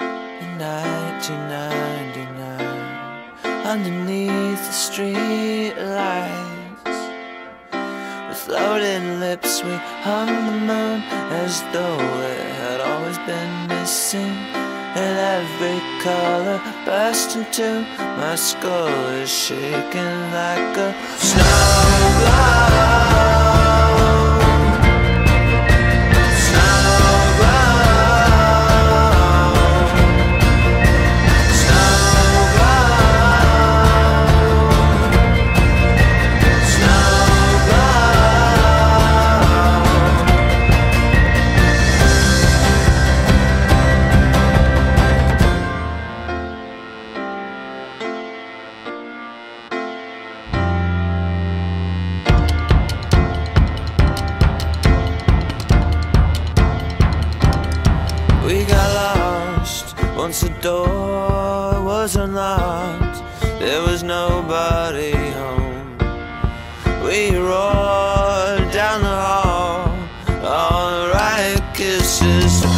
in 1999 underneath the street lights. With loaded lips, we hung the moon as though it had always been missing. And every color burst into my skull is shaking like a snow. Once the door was unlocked. There was nobody home. We roared down the hall, all right kisses.